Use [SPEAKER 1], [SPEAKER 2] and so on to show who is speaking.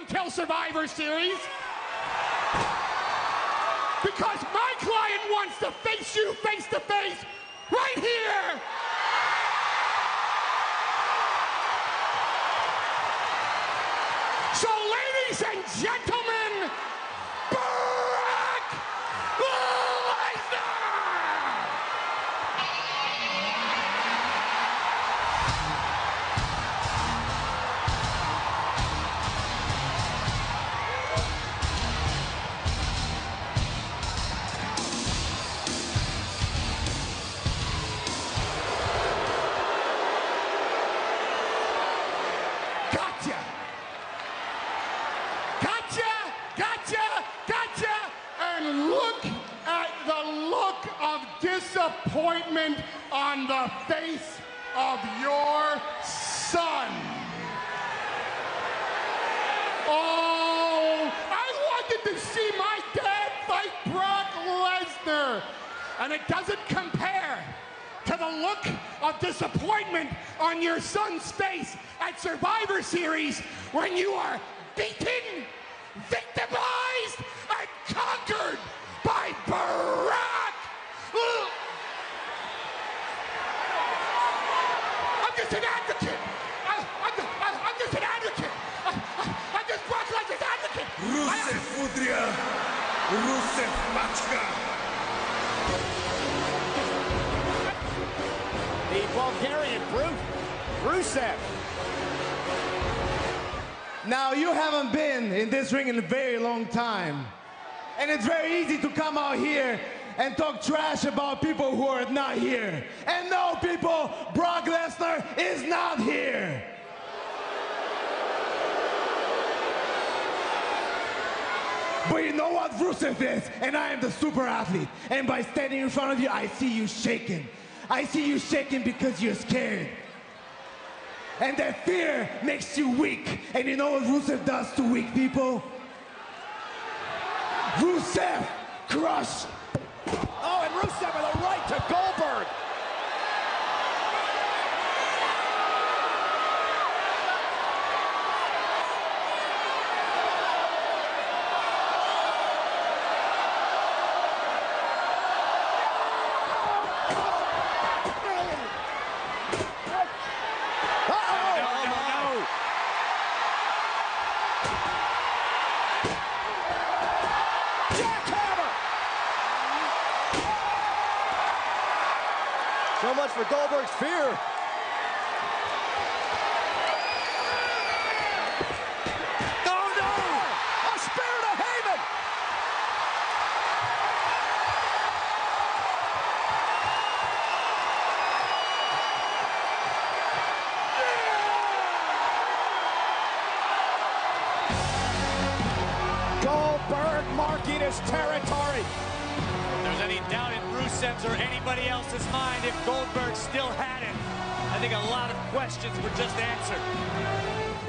[SPEAKER 1] until Survivor Series. Because my client wants to face you face to face right here. So, ladies and gentlemen, disappointment on the face of your son. Oh, I wanted to see my dad fight Brock Lesnar. And it doesn't compare to the look of disappointment on your son's face at Survivor Series when you are beaten, victimized, just an advocate. I, I'm, just, I, I'm just an advocate. I, I, I'm just like this advocate.
[SPEAKER 2] Rusev Udria, Rusev Machka.
[SPEAKER 3] The Bulgarian brute, Rusev.
[SPEAKER 4] Now, you haven't been in this ring in a very long time. And it's very easy to come out here and talk trash about people who are not here. And no, people, Brock Lesnar is not here. But you know what Rusev is? And I am the super athlete. And by standing in front of you, I see you shaking. I see you shaking because you're scared. And that fear makes you weak. And you know what Rusev does to weak people? Rusev crush.
[SPEAKER 3] Oh, and Rusev with a right to Goldberg. Uh-oh.
[SPEAKER 5] No, no, no.
[SPEAKER 3] So much for Goldberg's fear. No! A spear to Heyman! Goldberg marking his territory.
[SPEAKER 5] If there's any doubt in Rusev's or anybody else's mind if Goldberg still had it, I think a lot of questions were just answered.